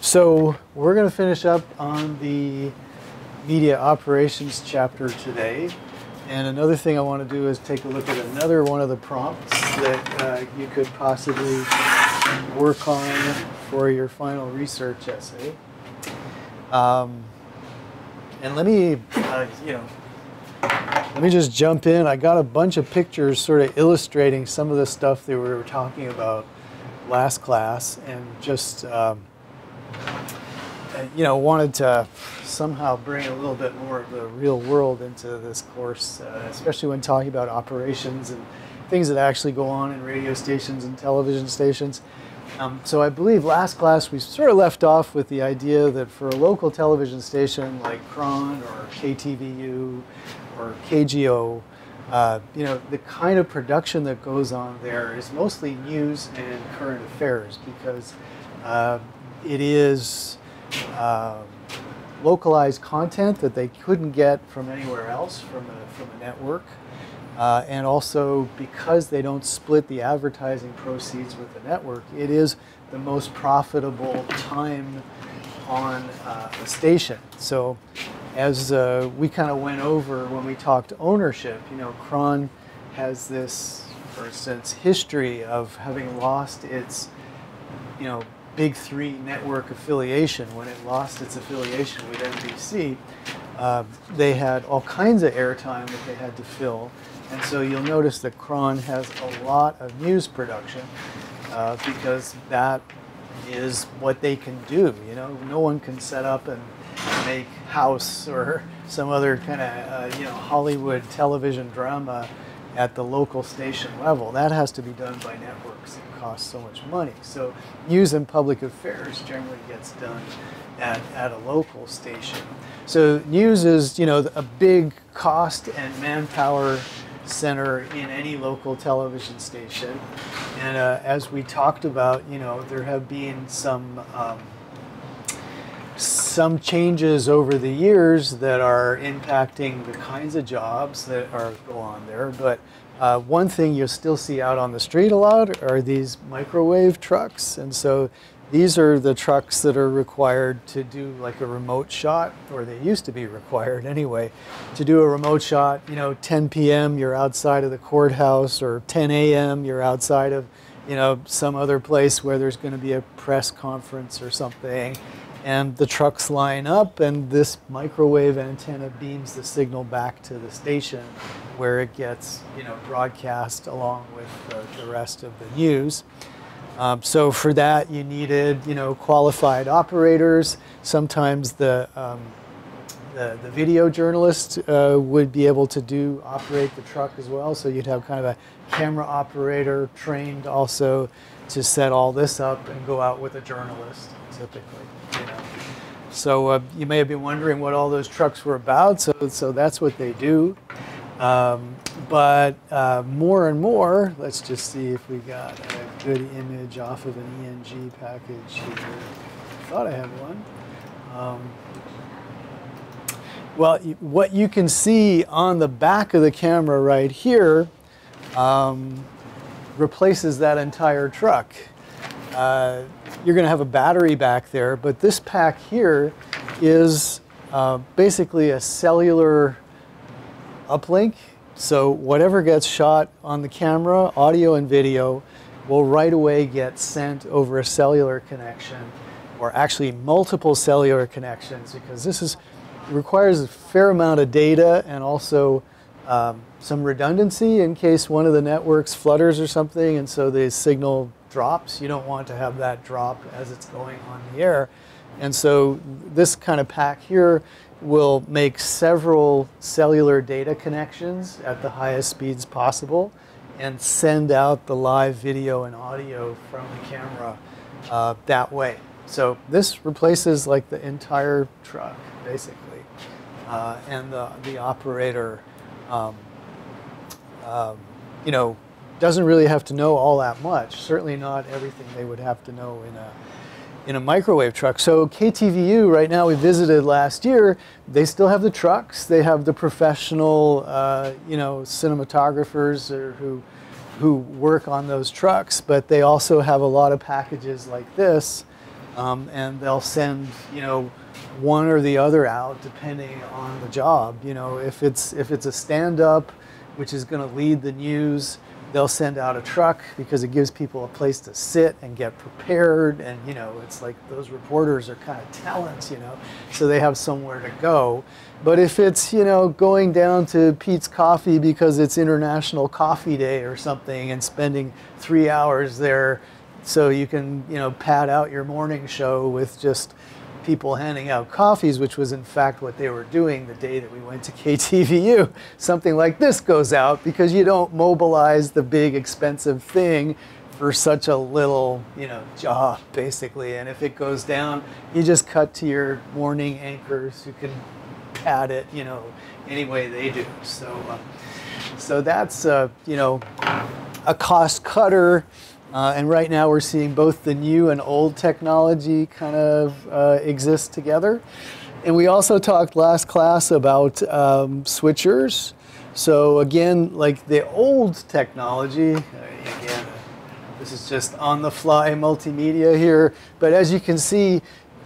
So we're going to finish up on the media operations chapter today. And another thing I want to do is take a look at another one of the prompts that uh, you could possibly work on for your final research essay. Um, and let me, uh, you know, let me just jump in. I got a bunch of pictures sort of illustrating some of the stuff that we were talking about last class and just, um, you know, wanted to somehow bring a little bit more of the real world into this course, uh, especially when talking about operations and things that actually go on in radio stations and television stations. Um, so I believe last class we sort of left off with the idea that for a local television station like KRON or KTVU or KGO, uh, you know, the kind of production that goes on there is mostly news and current affairs because uh, it is uh, localized content that they couldn't get from anywhere else from a, from a network. Uh, and also because they don't split the advertising proceeds with the network, it is the most profitable time on uh, a station. So as uh, we kind of went over when we talked ownership, you know, KRON has this, for instance, history of having lost its, you know, big three network affiliation. When it lost its affiliation with NBC, uh, they had all kinds of airtime that they had to fill. And so you'll notice that KRON has a lot of news production uh, because that is what they can do. You know, no one can set up and make House or some other kind of uh, you know Hollywood television drama at the local station level. That has to be done by networks. It costs so much money. So news and public affairs generally gets done at, at a local station. So news is you know a big cost and manpower center in any local television station. And uh, as we talked about, you know, there have been some um, some changes over the years that are impacting the kinds of jobs that are go on there. But uh, one thing you'll still see out on the street a lot are these microwave trucks, and so these are the trucks that are required to do like a remote shot, or they used to be required anyway, to do a remote shot. You know, 10 p.m. you're outside of the courthouse, or 10 a.m. you're outside of, you know, some other place where there's going to be a press conference or something. And the trucks line up, and this microwave antenna beams the signal back to the station where it gets, you know, broadcast along with the, the rest of the news. Um, so for that, you needed, you know, qualified operators. Sometimes the um, the, the, video journalist uh, would be able to do operate the truck as well. So you'd have kind of a camera operator trained also to set all this up and go out with a journalist, typically. So uh, you may have been wondering what all those trucks were about. So so that's what they do. Um, but uh, more and more, let's just see if we got a good image off of an ENG package here. I thought I had one. Um, well, what you can see on the back of the camera right here um, replaces that entire truck. Uh, you're going to have a battery back there, but this pack here is uh, basically a cellular uplink. So whatever gets shot on the camera, audio and video, will right away get sent over a cellular connection or actually multiple cellular connections because this is requires a fair amount of data and also um, some redundancy in case one of the networks flutters or something and so the signal drops. You don't want to have that drop as it's going on the air. And so this kind of pack here will make several cellular data connections at the highest speeds possible and send out the live video and audio from the camera uh, that way. So this replaces like the entire truck, basically. Uh, and the, the operator, um, um, you know, doesn't really have to know all that much. Certainly not everything they would have to know in a in a microwave truck. So KTVU right now we visited last year. They still have the trucks. They have the professional, uh, you know, cinematographers who who work on those trucks. But they also have a lot of packages like this um, and they'll send you know one or the other out depending on the job. You know, if it's if it's a stand-up, which is going to lead the news, they'll send out a truck because it gives people a place to sit and get prepared. And you know, it's like those reporters are kind of talents, you know, so they have somewhere to go. But if it's you know going down to Peet's Coffee because it's International Coffee Day or something, and spending three hours there, so you can you know pad out your morning show with just people handing out coffees, which was in fact what they were doing the day that we went to KTVU. Something like this goes out because you don't mobilize the big expensive thing for such a little, you know, job basically. And if it goes down, you just cut to your morning anchors who can pad it, you know, any way they do. So, uh, so that's uh, you know a cost cutter. Uh, and right now we're seeing both the new and old technology kind of uh, exist together. And we also talked last class about um, switchers. So again, like the old technology, uh, again, this is just on the fly multimedia here. But as you can see,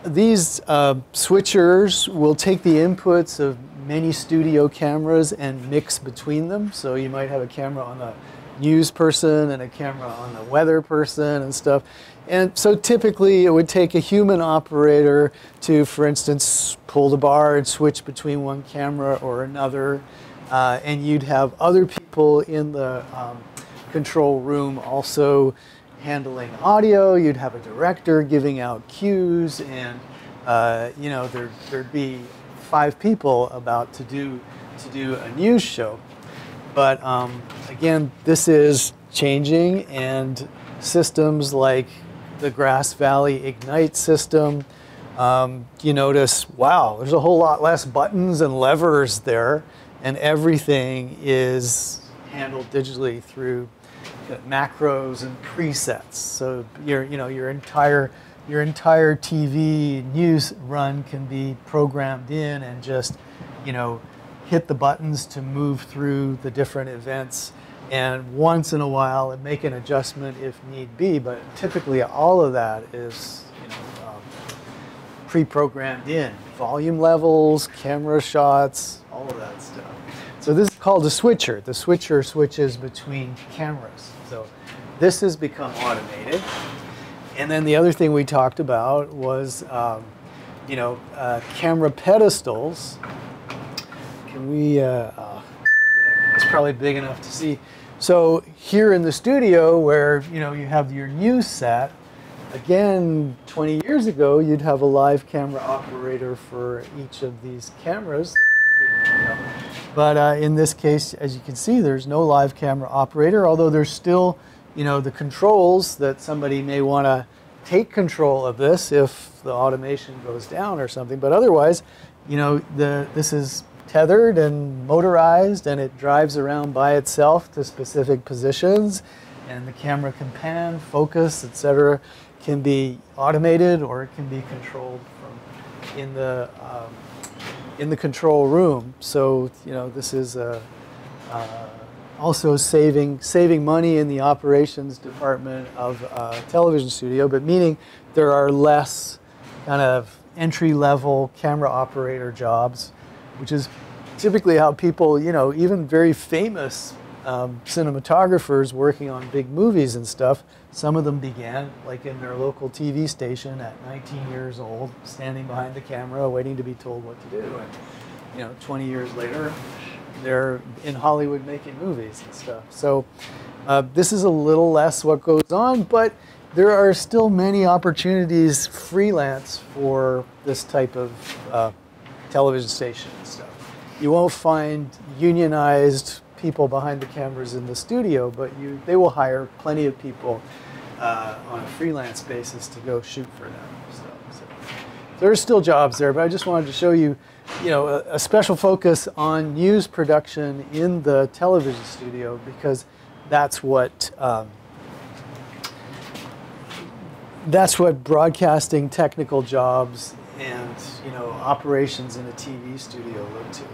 these uh, switchers will take the inputs of many studio cameras and mix between them. So you might have a camera on the news person and a camera on the weather person and stuff. And so typically it would take a human operator to, for instance, pull the bar and switch between one camera or another. Uh, and you'd have other people in the um, control room also handling audio. You'd have a director giving out cues, and uh, you know there, there'd be five people about to do to do a news show. But um, again, this is changing, and systems like the Grass Valley Ignite system, um, you notice, wow, there's a whole lot less buttons and levers there, and everything is handled digitally through macros and presets. So your, you know, your entire your entire TV news run can be programmed in and just, you know, hit the buttons to move through the different events and once in a while make an adjustment if need be. But typically all of that is you know, um, pre-programmed in. Volume levels, camera shots, all of that stuff. So this is called a switcher. The switcher switches between cameras. So this has become automated. And then the other thing we talked about was, um, you know, uh, camera pedestals can we, uh, uh, it's probably big enough to see. So here in the studio where, you know, you have your news set, again, 20 years ago, you'd have a live camera operator for each of these cameras. But uh, in this case, as you can see, there's no live camera operator, although there's still, you know, the controls that somebody may want to take control of this if the automation goes down or something. But otherwise, you know, the, this is tethered and motorized and it drives around by itself to specific positions and the camera can pan, focus, etc. can be automated or it can be controlled from in the um, in the control room. So you know this is a, uh, also saving saving money in the operations department of a television studio, but meaning there are less kind of entry level camera operator jobs which is typically how people, you know, even very famous um, cinematographers working on big movies and stuff, some of them began like in their local TV station at 19 years old, standing behind the camera, waiting to be told what to do. And, you know, 20 years later, they're in Hollywood making movies and stuff. So uh, this is a little less what goes on, but there are still many opportunities freelance for this type of uh, television station and stuff. You won't find unionized people behind the cameras in the studio, but you, they will hire plenty of people uh, on a freelance basis to go shoot for them. So, so. There's still jobs there, but I just wanted to show you, you know, a, a special focus on news production in the television studio because that's what um, that's what broadcasting technical jobs and you know operations in a TV studio look to.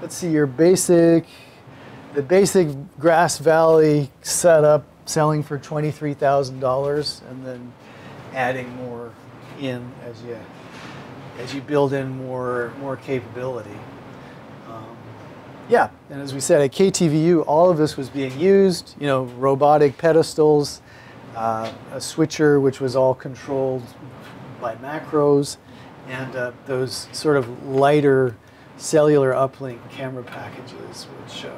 Let's see your basic, the basic Grass Valley setup selling for twenty three thousand dollars, and then adding more in as you as you build in more more capability. Um, yeah, and as we said at KTVU, all of this was being used. You know, robotic pedestals, uh, a switcher which was all controlled by macros, and uh, those sort of lighter cellular uplink camera packages, which uh,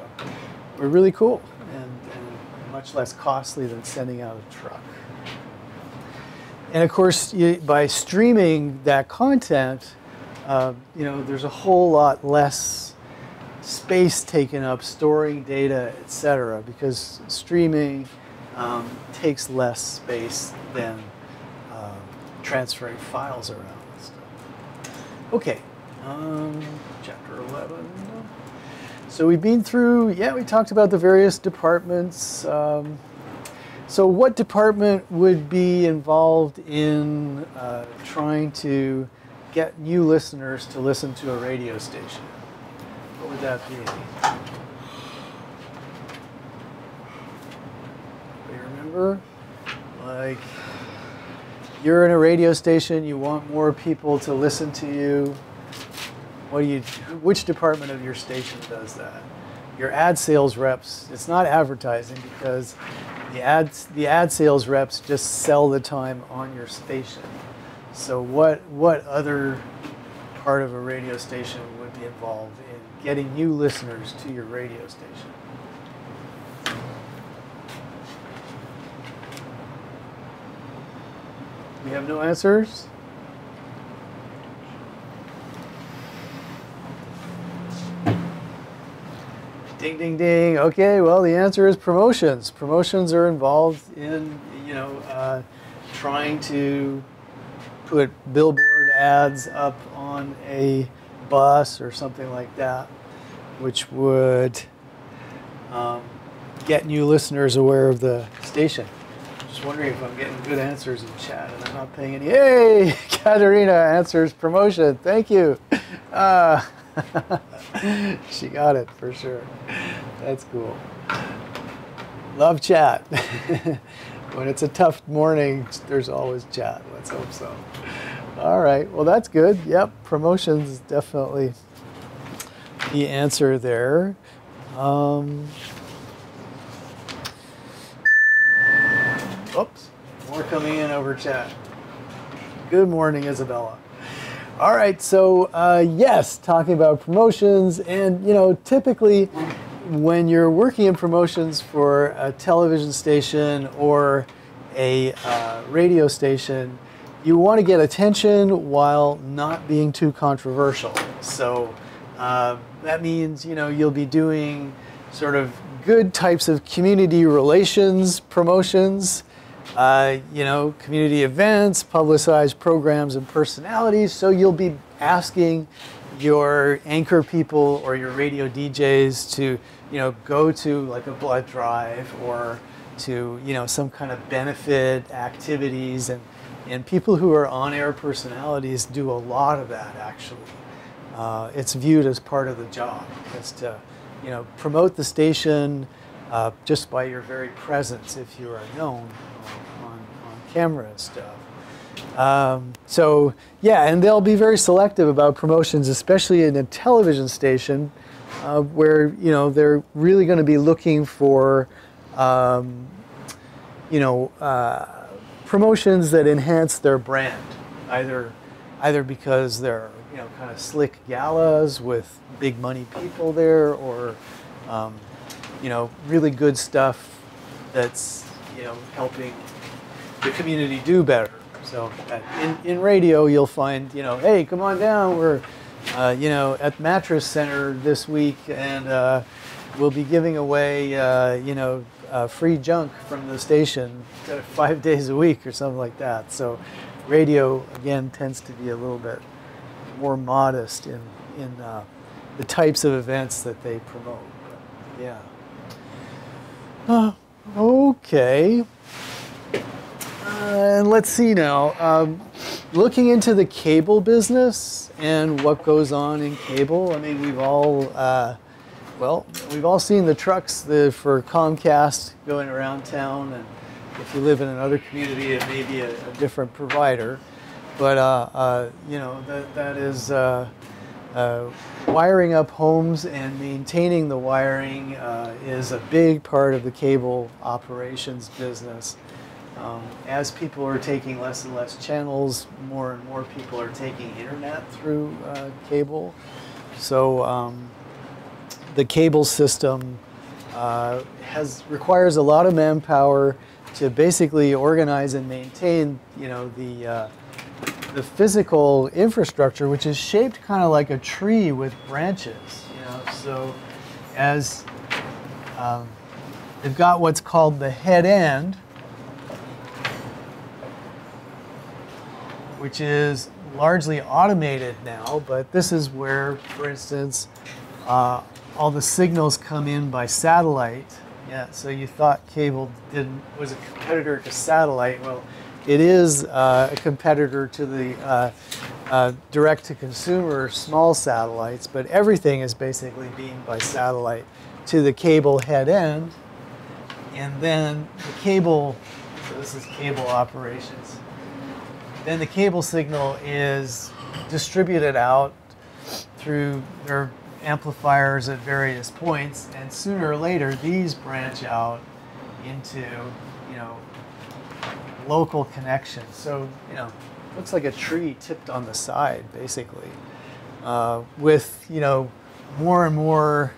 were really cool and, and, much less costly than sending out a truck. And of course, you, by streaming that content, uh, you know, there's a whole lot less space taken up storing data, etc. Because streaming um, takes less space than uh, transferring files around. Okay, um, chapter 11. So we've been through, yeah, we talked about the various departments. Um, so what department would be involved in uh, trying to get new listeners to listen to a radio station? What would that be? Do you remember? Like, you're in a radio station, you want more people to listen to you. What do you, which department of your station does that? Your ad sales reps, it's not advertising because the ads, the ad sales reps just sell the time on your station. So what, what other part of a radio station would be involved in getting new listeners to your radio station? We have no answers? Ding, ding, ding. Okay, well, the answer is promotions. Promotions are involved in, you know, uh, trying to put billboard ads up on a bus or something like that, which would um, get new listeners aware of the station. Just wondering if I'm getting good answers in chat and I'm not paying any. Hey, Katerina answers promotion. Thank you. Uh, she got it for sure. That's cool. Love chat. when it's a tough morning, there's always chat. Let's hope so. All right. Well, that's good. Yep. Promotions definitely the answer there. Um, oops. More coming in over chat. Good morning, Isabella. All right, so uh, yes, talking about promotions, and you know, typically when you're working in promotions for a television station or a uh, radio station, you want to get attention while not being too controversial. So uh, that means you know you'll be doing sort of good types of community relations promotions uh, you know, community events, publicized programs and personalities. So you'll be asking your anchor people or your radio DJs to, you know, go to like a blood drive or to, you know, some kind of benefit activities. And, and people who are on-air personalities do a lot of that, actually. Uh, it's viewed as part of the job, is to, you know, promote the station uh, just by your very presence if you are known camera stuff. Um, so yeah, and they'll be very selective about promotions, especially in a television station, uh, where you know they're really going to be looking for, um, you know, uh, promotions that enhance their brand, either either because they're you know kind of slick galas with big money people there, or um, you know really good stuff that's you know helping the community do better. So in, in radio, you'll find, you know, hey, come on down. We're, uh, you know, at Mattress Center this week, and uh, we'll be giving away, uh, you know, uh, free junk from the station five days a week or something like that. So radio, again, tends to be a little bit more modest in, in uh, the types of events that they promote. But, yeah. Uh, Uh, and let's see now. Um, looking into the cable business and what goes on in cable. I mean, we've all, uh, well, we've all seen the trucks the, for Comcast going around town, and if you live in another community, it may be a, a different provider. but uh, uh, you know that that is uh, wiring up homes and maintaining the wiring is a big part of the cable operations business. Um, as people are taking less and less channels, more and more people are taking internet through uh, cable. So um, the cable system uh, has requires a lot of manpower to basically organize and maintain, you know, the uh, the physical infrastructure, which is shaped kind of like a tree with branches. You know, so as um, they've got what's called the head end, which is largely automated now, but this is where, for instance, uh, all the signals come in by satellite. Yeah, so you thought cable didn't was a competitor to satellite. Well, it is uh, a competitor to the uh, uh, direct-to-consumer small satellites, but everything is basically beamed by satellite to the cable head end, and then the cable. So this is cable operations. Then the cable signal is distributed out through their amplifiers at various points, and sooner or later these branch out into, you know, local connections. So, you know, looks like a tree tipped on the side, basically. Uh, with, you know, more and more,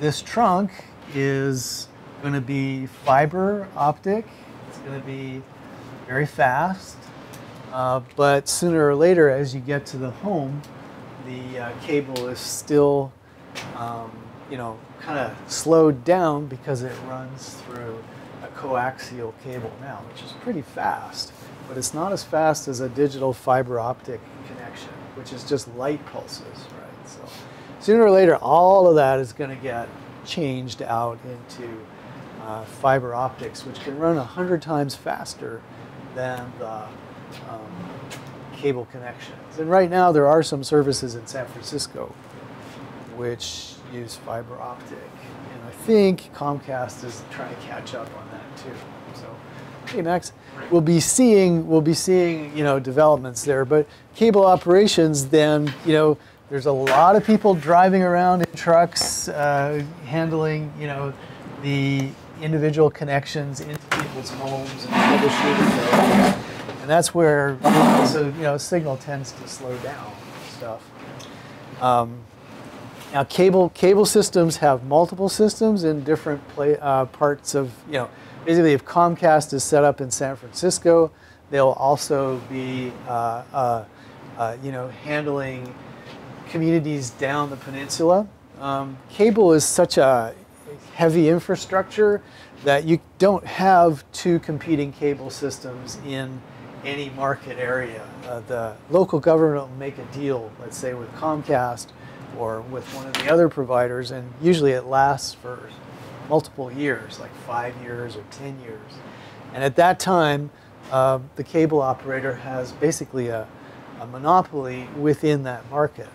this trunk is going to be fiber optic. It's going to be very fast. Uh, but sooner or later, as you get to the home, the uh, cable is still, um, you know, kind of slowed down because it runs through a coaxial cable now, which is pretty fast. But it's not as fast as a digital fiber optic connection, which is just light pulses, right? So sooner or later, all of that is going to get changed out into uh, fiber optics, which can run 100 times faster than the um, cable connections. And right now there are some services in San Francisco which use fiber optic. And I think Comcast is trying to catch up on that too. So, hey Max, we'll be seeing we'll be seeing you know developments there. But cable operations, then you know, there's a lot of people driving around in trucks, uh, handling you know the individual connections into people's homes and troubleshooting those and that's where so you know signal tends to slow down stuff. Um, now cable cable systems have multiple systems in different play, uh, parts of you know basically if Comcast is set up in San Francisco, they'll also be uh, uh, uh you know handling communities down the peninsula. Um, cable is such a heavy infrastructure that you don't have two competing cable systems in any market area. Uh, the local government will make a deal, let's say with Comcast or with one of the other providers, and usually it lasts for multiple years, like five years or 10 years. And at that time, uh, the cable operator has basically a, a monopoly within that market.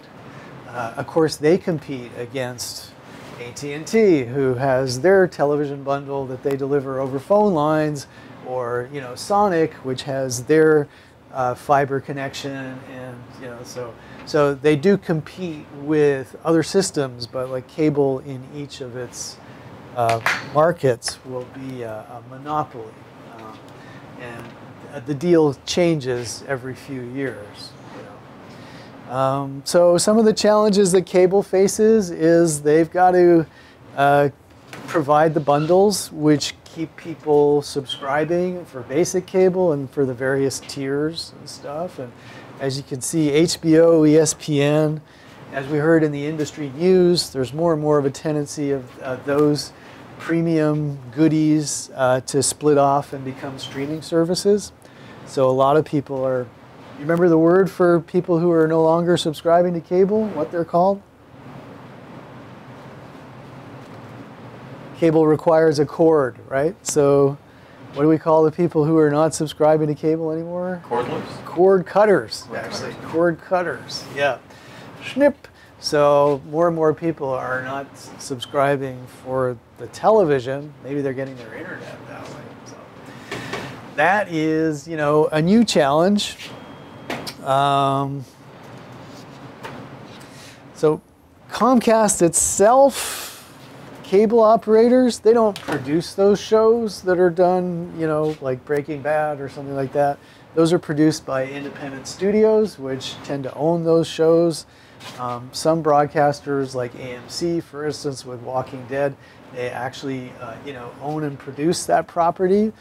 Uh, of course, they compete against AT&T, who has their television bundle that they deliver over phone lines or you know Sonic, which has their uh, fiber connection, and you know so so they do compete with other systems, but like cable in each of its uh, markets will be a, a monopoly, um, and the deal changes every few years. Um, so some of the challenges that cable faces is they've got to uh, provide the bundles, which keep people subscribing for basic cable and for the various tiers and stuff. And as you can see, HBO, ESPN, as we heard in the industry news, there's more and more of a tendency of uh, those premium goodies uh, to split off and become streaming services. So a lot of people are, you remember the word for people who are no longer subscribing to cable, what they're called? Cable requires a cord, right? So what do we call the people who are not subscribing to cable anymore? Cordless? Cord cutters, actually. Cord cutters, yeah. Snip. So more and more people are not subscribing for the television. Maybe they're getting their internet that way. So that is, you know, a new challenge. Um, so Comcast itself, cable operators, they don't produce those shows that are done, you know, like Breaking Bad or something like that. Those are produced by independent studios, which tend to own those shows. Um, some broadcasters, like AMC, for instance, with Walking Dead, they actually, uh, you know, own and produce that property.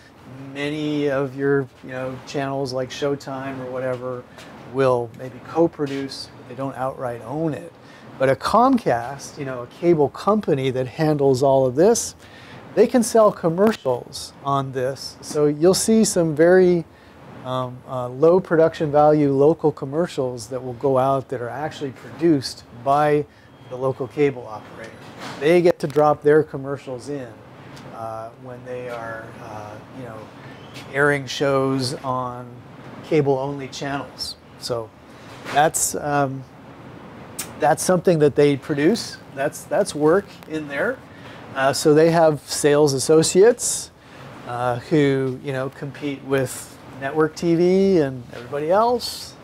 Many of your, you know, channels like Showtime or whatever will maybe co-produce, but they don't outright own it. But a Comcast, you know, a cable company that handles all of this, they can sell commercials on this. So you'll see some very um, uh, low production value local commercials that will go out that are actually produced by the local cable operator. They get to drop their commercials in uh, when they are, uh, you know, airing shows on cable-only channels. So that's um, that's something that they produce. That's that's work in there. Uh, so they have sales associates uh, who you know compete with network TV and everybody else.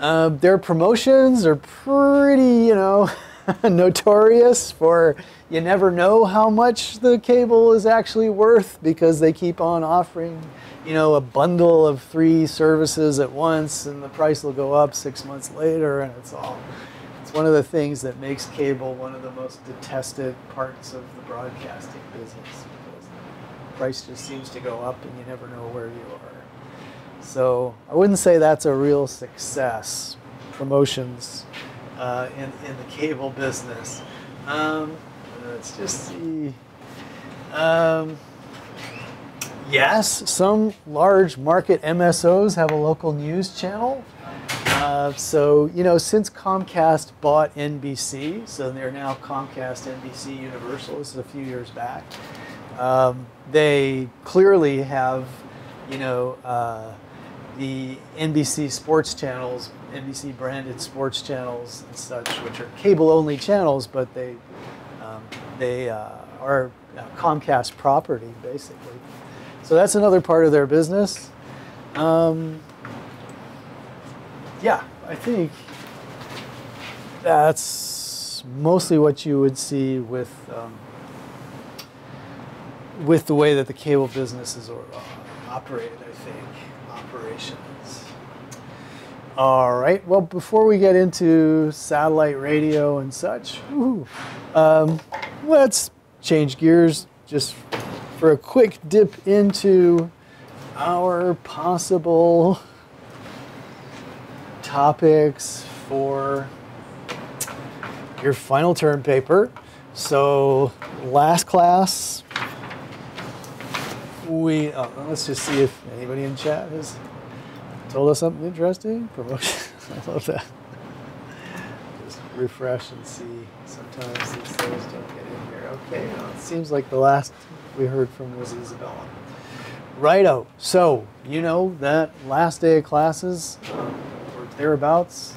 Uh, their promotions are pretty, you know, notorious for you never know how much the cable is actually worth because they keep on offering, you know, a bundle of three services at once and the price will go up six months later and it's all, it's one of the things that makes cable one of the most detested parts of the broadcasting business because the price just seems to go up and you never know where you are. So I wouldn't say that's a real success, promotions uh, in, in the cable business. Um, let's just see. Um, yes, some large market MSOs have a local news channel. Uh, so, you know, since Comcast bought NBC, so they're now Comcast NBC Universal, this is a few years back, um, they clearly have, you know, uh, the NBC sports channels, NBC branded sports channels and such, which are cable only channels, but they, um, they uh, are uh, Comcast property basically. So that's another part of their business. Um, yeah, I think that's mostly what you would see with um, with the way that the cable business is uh, operated. I think operations. All right, well, before we get into satellite radio and such, um, let's change gears just for a quick dip into our possible topics for your final term paper. So, last class, we oh, let's just see if anybody in chat has told us something interesting. Promotion. I love that. Just refresh and see. Sometimes these things don't get in here. Okay, well, it seems like the last we heard from was Isabella. Righto. So you know that last day of classes thereabouts,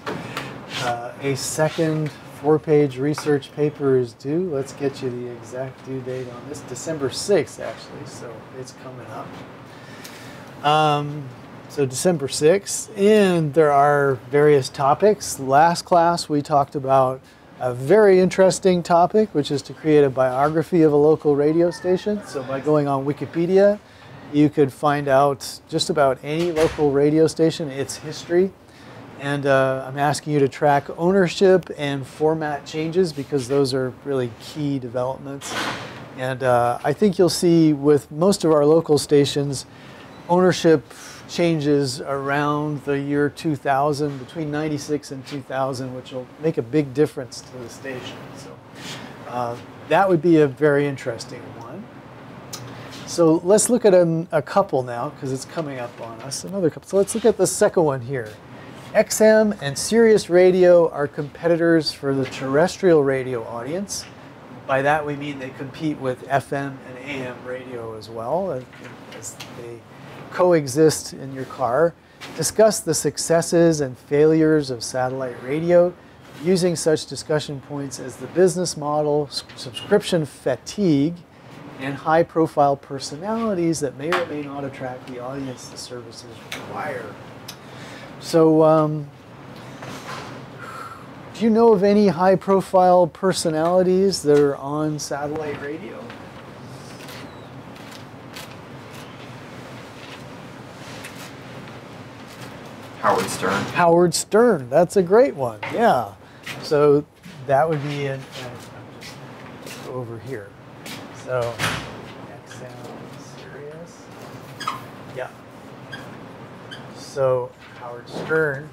uh, a second four-page research paper is due. Let's get you the exact due date on this. December 6th, actually, so it's coming up. Um, so December 6th, and there are various topics. Last class, we talked about a very interesting topic, which is to create a biography of a local radio station. So by going on Wikipedia, you could find out just about any local radio station, its history, and uh, I'm asking you to track ownership and format changes because those are really key developments. And uh, I think you'll see with most of our local stations, ownership changes around the year 2000, between 96 and 2000, which will make a big difference to the station. So uh, that would be a very interesting one. So let's look at a, a couple now because it's coming up on us, another couple. So let's look at the second one here. XM and Sirius Radio are competitors for the terrestrial radio audience. By that we mean they compete with FM and AM radio as well, as they coexist in your car. Discuss the successes and failures of satellite radio using such discussion points as the business model, subscription fatigue, and high profile personalities that may or may not attract the audience the services require. So, um, do you know of any high profile personalities that are on satellite radio? Howard Stern. Howard Stern, that's a great one. Yeah. So that would be an, uh, over here. So XM Sirius. Yeah. So Howard Stern,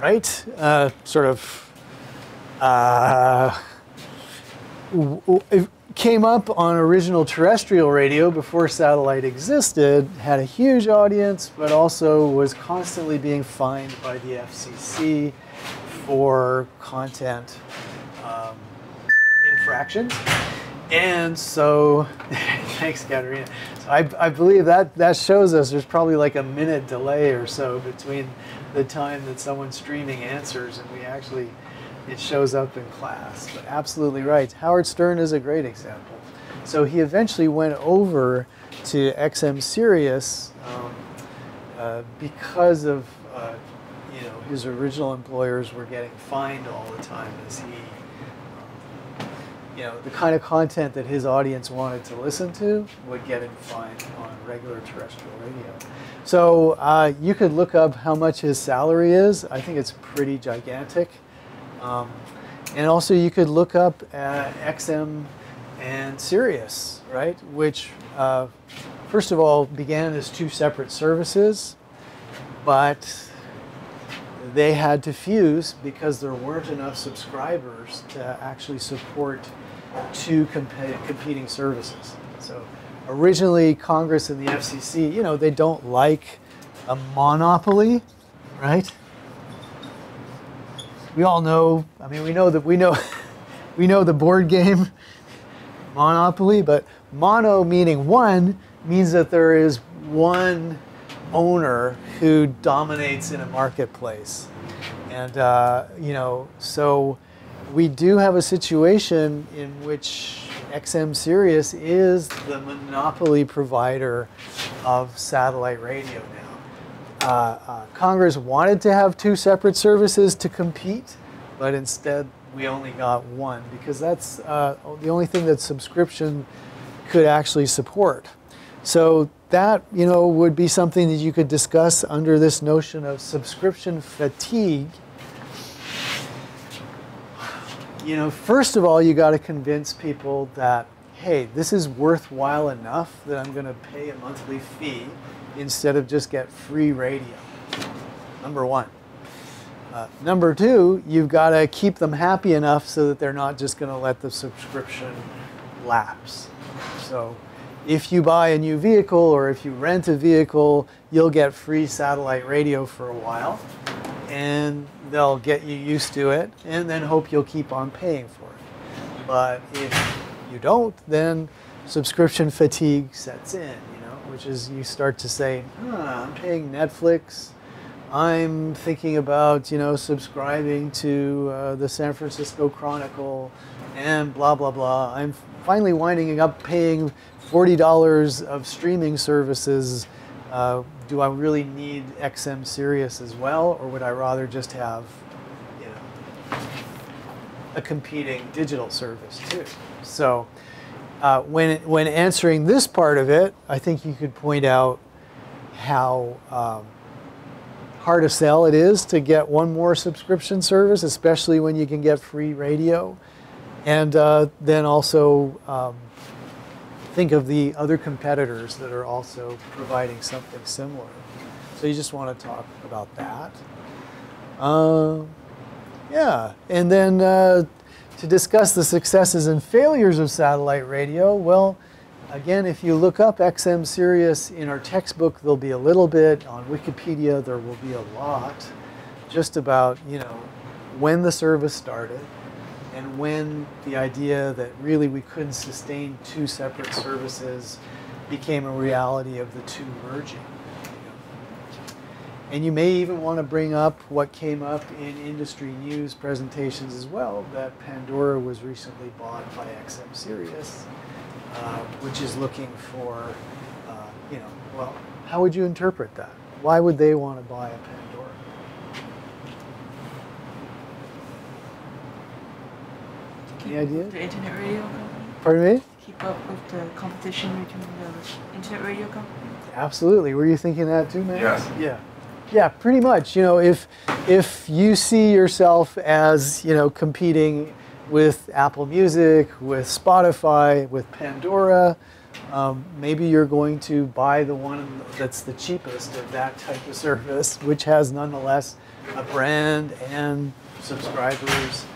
right? Uh, sort of uh, came up on original terrestrial radio before satellite existed, had a huge audience, but also was constantly being fined by the FCC for content um, infractions. And so, thanks, Katerina. So I, I believe that that shows us there's probably like a minute delay or so between the time that someone's streaming answers and we actually it shows up in class. But absolutely right. Howard Stern is a great example. So he eventually went over to XM Sirius um, uh, because of uh, you know his original employers were getting fined all the time as he you know the kind of content that his audience wanted to listen to would get him fined on regular terrestrial radio. So uh, you could look up how much his salary is. I think it's pretty gigantic. Um, and also you could look up uh, XM and Sirius, right? Which, uh, first of all, began as two separate services, but they had to fuse because there weren't enough subscribers to actually support two comp- competing services. So originally, Congress and the FCC, you know, they don't like a monopoly, right? we all know. I mean, we know that we know we know the board game Monopoly, but mono meaning one means that there is one owner who dominates in a marketplace, and uh, you know, so we do have a situation in which XM Sirius is the monopoly provider of satellite radio now. Uh, uh, Congress wanted to have two separate services to compete, but instead we only got one because that's uh, the only thing that subscription could actually support. So that you know would be something that you could discuss under this notion of subscription fatigue. You know, first of all, you got to convince people that hey, this is worthwhile enough that I'm going to pay a monthly fee instead of just get free radio. Number one. Uh, number two, you've got to keep them happy enough so that they're not just going to let the subscription lapse. So if you buy a new vehicle or if you rent a vehicle, you'll get free satellite radio for a while and they'll get you used to it and then hope you'll keep on paying for it. But if you don't, then subscription fatigue sets in you know, which is you start to say, I'm paying Netflix. I'm thinking about, you know, subscribing to uh, the San Francisco Chronicle and blah, blah, blah. I'm finally winding up paying $40 of streaming services. Uh, do I really need XM Sirius as well, or would I rather just have, you know, a competing digital service too? So, uh, when, when answering this part of it, I think you could point out how um, hard a sell it is to get one more subscription service, especially when you can get free radio. And uh, then also um, think of the other competitors that are also providing something similar. So you just want to talk about that. Uh, yeah, and then uh, to discuss the successes and failures of satellite radio, well, again, if you look up XM Sirius in our textbook, there'll be a little bit. On Wikipedia, there will be a lot just about, you know, when the service started and when the idea that really we couldn't sustain two separate services became a reality of the two merging. And you may even want to bring up what came up in industry news presentations as well, that Pandora was recently bought by XM Sirius, uh, which is looking for, uh, you know, well, how would you interpret that? Why would they want to buy a Pandora? Any idea? The internet radio company? Pardon me? Keep up with the competition between the internet radio company? Absolutely. Were you thinking that too, man? Yes. Yeah. Yeah, pretty much. You know, if if you see yourself as, you know, competing with Apple Music, with Spotify, with Pandora, um, maybe you're going to buy the one that's the cheapest of that type of service, which has nonetheless a brand and subscribers.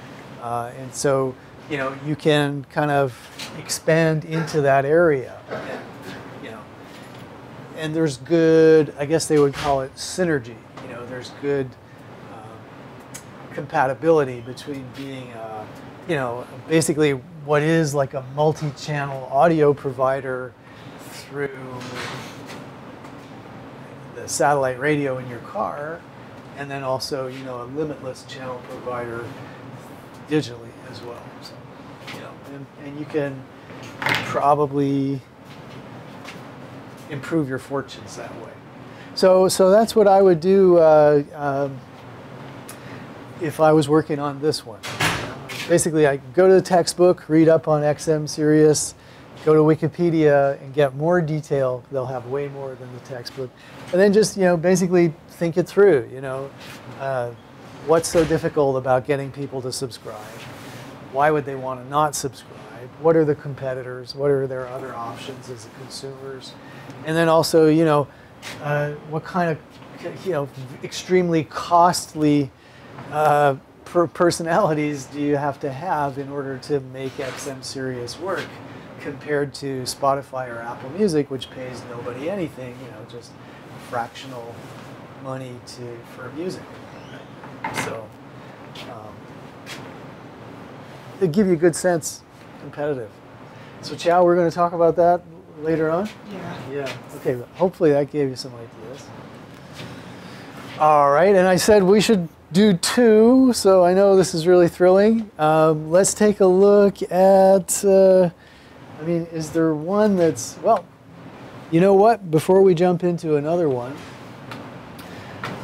Uh, and so, you know, you can kind of expand into that area. And, you know, and there's good, I guess they would call it synergy. You know, there's good um, compatibility between being, uh, you know, basically what is like a multi-channel audio provider through the satellite radio in your car, and then also, you know, a limitless channel provider digitally as well. So, and, and you can probably improve your fortunes that way. So, so that's what I would do uh, um, if I was working on this one. Basically, I go to the textbook, read up on XM Sirius, go to Wikipedia and get more detail. They'll have way more than the textbook, and then just you know basically think it through. You know, uh, what's so difficult about getting people to subscribe? Why would they want to not subscribe? What are the competitors? What are their other options as consumers? And then also, you know, uh, what kind of, you know, extremely costly uh, per personalities do you have to have in order to make XM Sirius work compared to Spotify or Apple Music, which pays nobody anything, you know, just fractional money to for music. So um, it'll give you a good sense competitive. So Chow, we're going to talk about that later on. Yeah. Yeah. Okay. Hopefully that gave you some ideas. All right. And I said we should do two, so I know this is really thrilling. Um, let's take a look at. Uh, I mean, is there one that's well? You know what? Before we jump into another one,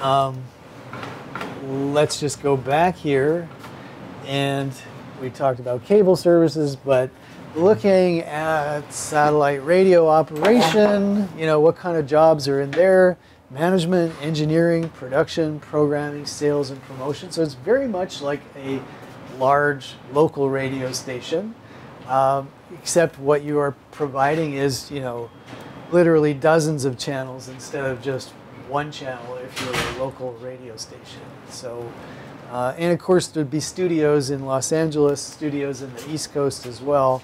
um, let's just go back here, and we talked about cable services, but looking at satellite radio operation, you know, what kind of jobs are in there, management, engineering, production, programming, sales, and promotion. So it's very much like a large local radio station, um, except what you are providing is, you know, literally dozens of channels instead of just one channel if you're a local radio station. So, uh, and of course, there'd be studios in Los Angeles, studios in the East Coast as well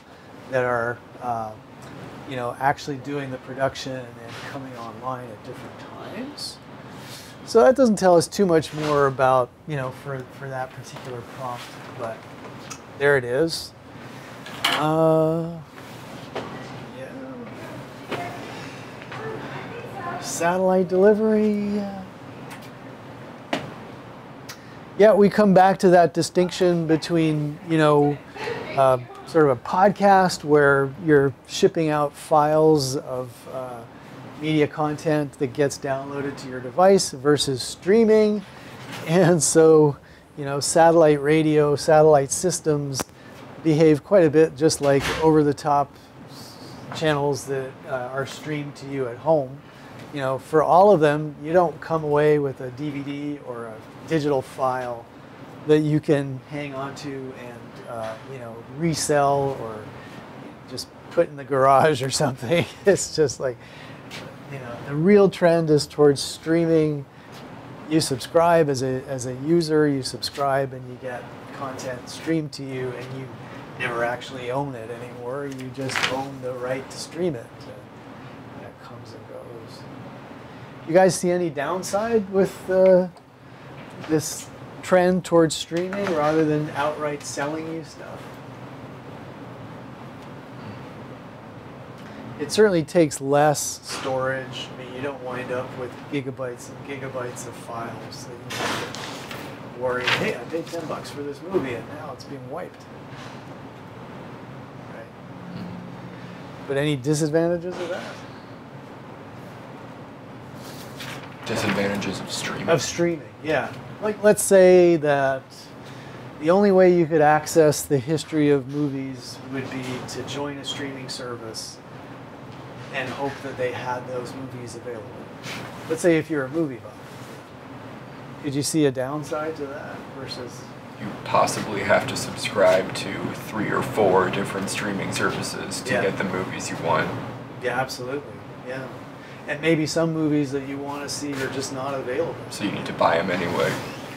that are, uh, you know, actually doing the production and coming online at different times. So that doesn't tell us too much more about, you know, for, for that particular prompt, but there it is. Uh, yeah. Satellite delivery. Yeah, we come back to that distinction between, you know, uh, sort of a podcast where you're shipping out files of uh, media content that gets downloaded to your device versus streaming. And so, you know, satellite radio, satellite systems behave quite a bit just like over the top channels that uh, are streamed to you at home. You know, for all of them, you don't come away with a DVD or a digital file that you can hang on to and uh, you know resell or just put in the garage or something. It's just like you know the real trend is towards streaming. You subscribe as a as a user, you subscribe and you get content streamed to you, and you never actually own it anymore. You just own the right to stream it. That comes and goes. You guys see any downside with uh, this trend towards streaming rather than outright selling you stuff? It certainly takes less storage. I mean, you don't wind up with gigabytes and gigabytes of files that you have to worry, hey, I paid 10 bucks for this movie and now it's being wiped. Right. Mm-hmm. But any disadvantages of that? Disadvantages of streaming. Of streaming, yeah. Like, let's say that the only way you could access the history of movies would be to join a streaming service and hope that they had those movies available. Let's say if you're a movie buff. Could you see a downside to that versus You possibly have to subscribe to three or four different streaming services to Yeah. get the movies you want. Yeah, absolutely. Yeah. And maybe some movies that you want to see are just not available. So you need to buy them anyway.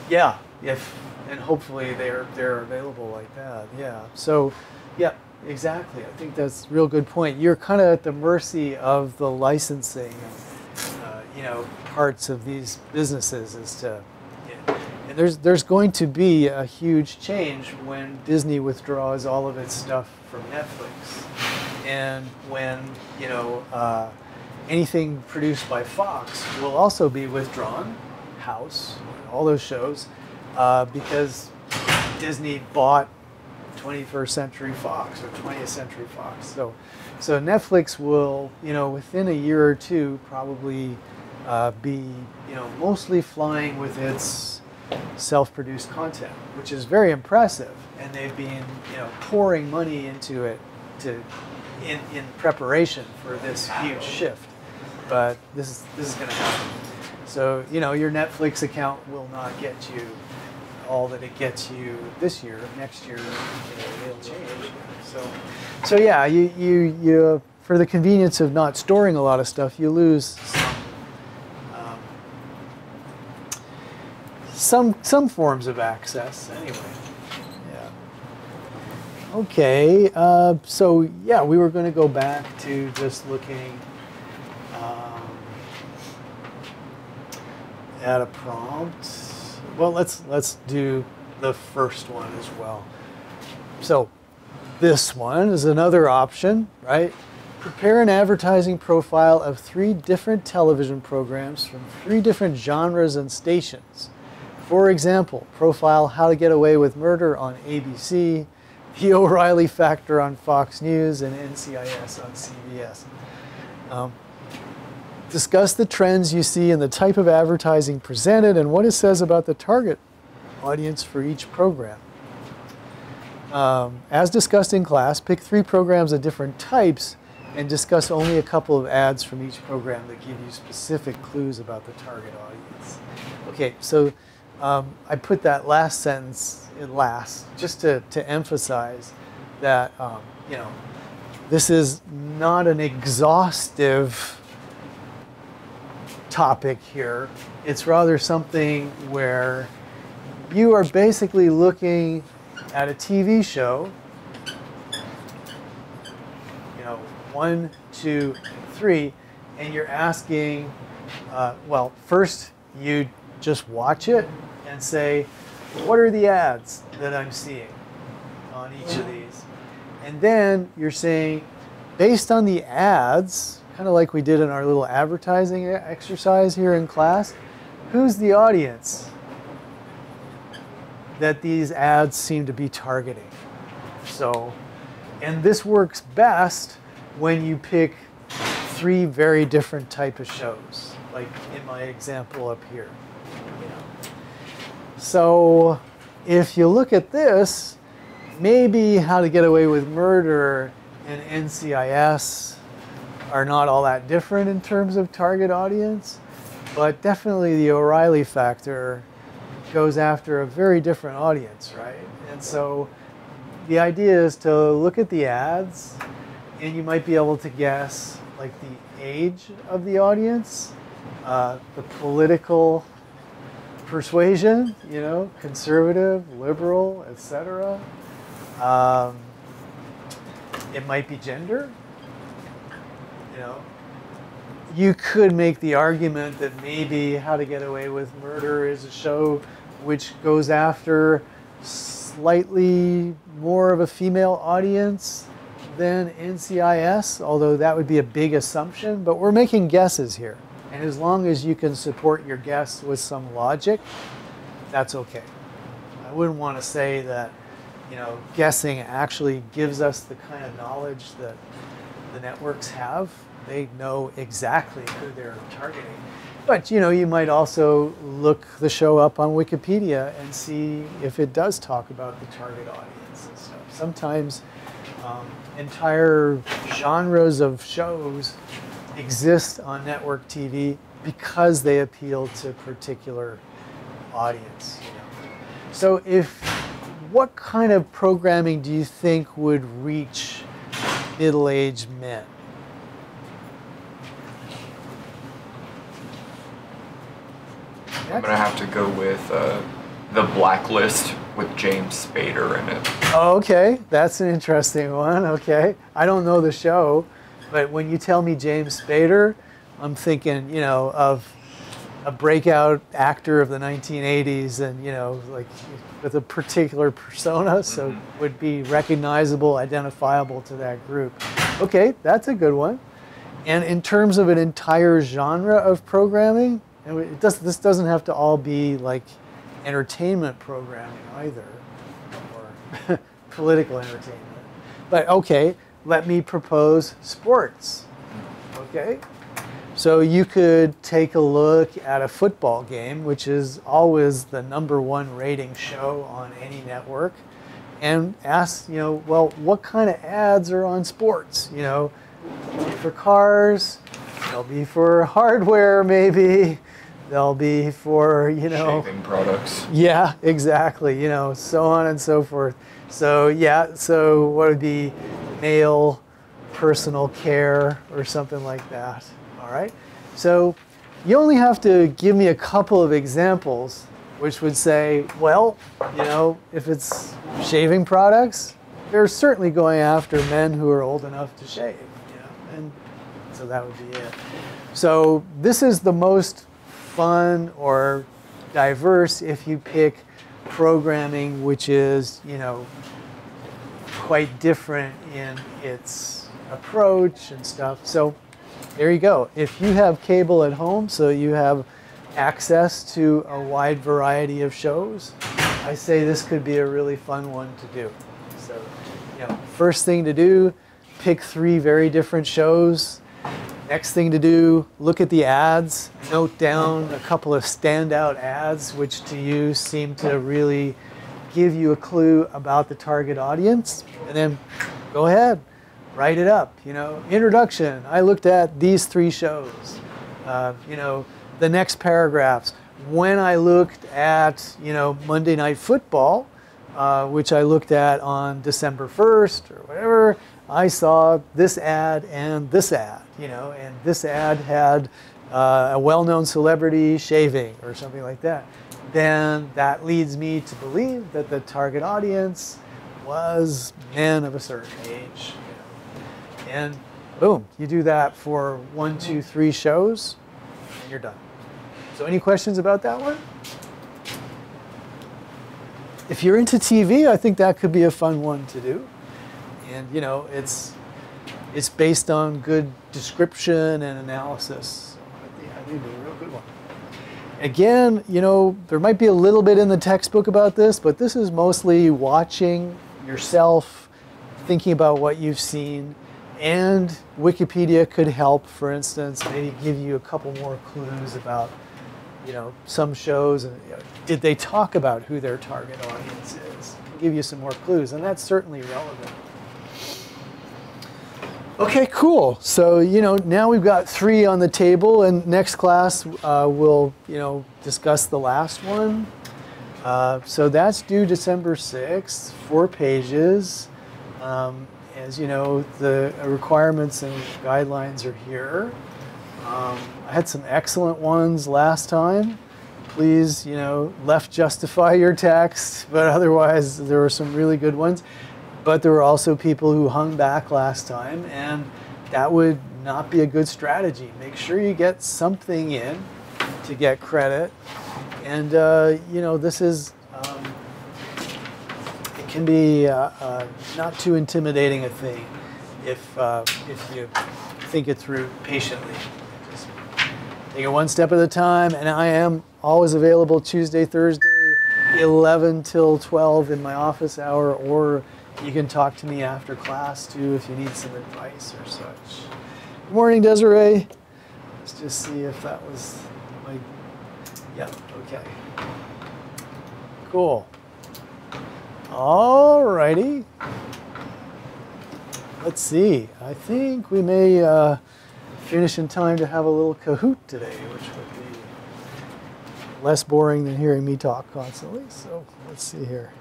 Yeah, if and hopefully they're they're available like that. Yeah. So, yeah, exactly. I think that's a real good point. You're kind of at the mercy of the licensing, uh, you know, parts of these businesses as to. And there's there's going to be a huge change when Disney withdraws all of its stuff from Netflix, and when you know uh, anything produced by Fox will also be withdrawn. House, all those shows, uh, because Disney bought 21st Century Fox or 20th Century Fox. So, so Netflix will, you know, within a year or two, probably uh, be, you know, mostly flying with its self-produced content, which is very impressive. And they've been, you know, pouring money into it to, in, in preparation for this huge shift. But this is this is going to happen. So, you know, your Netflix account will not get you all that it gets you this year. Next year, you know, it'll change. So, so yeah, you, you, you, for the convenience of not storing a lot of stuff, you lose some, um, some, some forms of access anyway. Yeah. Okay, uh, so yeah, we were going to go back to just looking um, add a prompt. Well, let's let's do the first one as well. So this one is another option, right? Prepare an advertising profile of three different television programs from three different genres and stations. For example, profile How to Get Away with Murder on ABC, The O'Reilly Factor on Fox News, and NCIS on CBS. Um, Discuss the trends you see in the type of advertising presented and what it says about the target audience for each program. Um, as discussed in class, pick three programs of different types and discuss only a couple of ads from each program that give you specific clues about the target audience. Okay, so um, I put that last sentence in last just to, to emphasize that, um, you know, this is not an exhaustive topic here. It's rather something where you are basically looking at a TV show, you know, one, two, three, and you're asking, uh, well, first you just watch it and say, what are the ads that I'm seeing on each of these? And then you're saying, based on the ads, kind of like we did in our little advertising exercise here in class, who's the audience that these ads seem to be targeting? So, and this works best when you pick three very different type of shows, like in my example up here. So, if you look at this, maybe How to Get Away with Murder and NCIS are not all that different in terms of target audience, but definitely the O'Reilly factor goes after a very different audience, right? And so the idea is to look at the ads and you might be able to guess like the age of the audience, uh, the political persuasion, you know, conservative, liberal, etc. Um, it might be gender. You know, you could make the argument that maybe How to Get Away with Murder is a show which goes after slightly more of a female audience than NCIS, although that would be a big assumption, but we're making guesses here. And as long as you can support your guess with some logic, that's okay. I wouldn't want to say that, you know, guessing actually gives us the kind of knowledge that the networks have. They know exactly who they're targeting. But you know, you might also look the show up on Wikipedia and see if it does talk about the target audience and stuff. Sometimes um, entire genres of shows exist on network TV because they appeal to particular audience. You know. So if what kind of programming do you think would reach middle-aged men? I'm gonna have to go with uh, the Blacklist with James Spader in it. Oh, okay, that's an interesting one. Okay, I don't know the show, but when you tell me James Spader, I'm thinking, you know, of a breakout actor of the 1980s, and you know, like with a particular persona, so Mhm. would be recognizable, identifiable to that group. Okay, that's a good one. And in terms of an entire genre of programming, and it does, this doesn't have to all be like entertainment programming either, or political entertainment. But okay, let me propose sports. Okay? So you could take a look at a football game, which is always the number one rating show on any network, and ask, you know, well, what kind of ads are on sports? You know, for cars, they'll be for hardware, maybe. They'll be for, you know, Shaving products. yeah, exactly. You know, so on and so forth. So yeah, so what would be male personal care or something like that? All right. So you only have to give me a couple of examples, which would say, well, you know, if it's shaving products, they're certainly going after men who are old enough to shave. You know, and so that would be it. So this is the most fun or diverse if you pick programming which is, you know, quite different in its approach and stuff. So there you go. If you have cable at home, so you have access to a wide variety of shows, I say this could be a really fun one to do. So, you know, first thing to do, pick three very different shows. Next thing to do, look at the ads, note down a couple of standout ads, which to you seem to really give you a clue about the target audience, and then go ahead, write it up. You know, introduction. I looked at these three shows. Uh, you know, the next paragraphs. When I looked at you know Monday Night Football, uh, which I looked at on December 1st or whatever, I saw this ad and this ad. You know, and this ad had uh, a well-known celebrity shaving or something like that then that leads me to believe that the target audience was men of a certain age. And boom, you do that for one, two, three shows, and you're done. So, any questions about that one? If you're into TV, I think that could be a fun one to do. And you know, it's it's based on good description and analysis. So I think, I think it'd a real good one. Again, you know, there might be a little bit in the textbook about this, but this is mostly watching yourself, thinking about what you've seen, and Wikipedia could help, for instance, maybe give you a couple more clues about, you know, some shows and you know, did they talk about who their target audience is? Give you some more clues, and that's certainly relevant. Okay, cool. So, you know, now we've got three on the table, and next class uh, we'll, you know, discuss the last one. Uh, so that's due December 6th, four pages. Um, as you know, the requirements and guidelines are here. Um, I had some excellent ones last time. Please, you know, left justify your text, but otherwise there were some really good ones but there were also people who hung back last time, and that would not be a good strategy. Make sure you get something in to get credit, and uh, you know this is um, it can be uh, uh, not too intimidating a thing if uh, if you think it through patiently. Just take it one step at a time, and I am always available Tuesday, Thursday, 11 till 12 in my office hour, or you can talk to me after class too if you need some advice or such. Good morning, Desiree. Let's just see if that was my. Yeah, okay. Cool. All righty. Let's see. I think we may uh, finish in time to have a little Kahoot today, which would be less boring than hearing me talk constantly. So let's see here.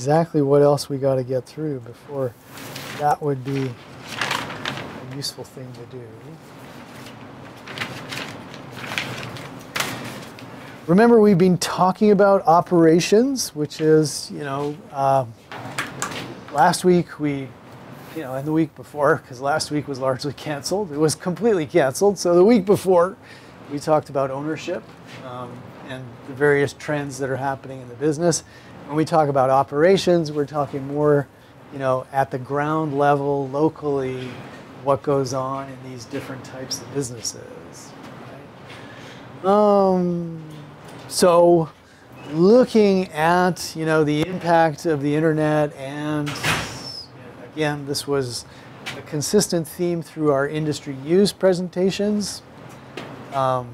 Exactly what else we got to get through before that would be a useful thing to do. Remember, we've been talking about operations, which is, you know, uh, last week we, you know, and the week before, because last week was largely canceled. It was completely canceled. So the week before, we talked about ownership um, and the various trends that are happening in the business. When we talk about operations, we're talking more, you know, at the ground level, locally, what goes on in these different types of businesses. Right? Um, so looking at you know the impact of the internet and again this was a consistent theme through our industry use presentations um,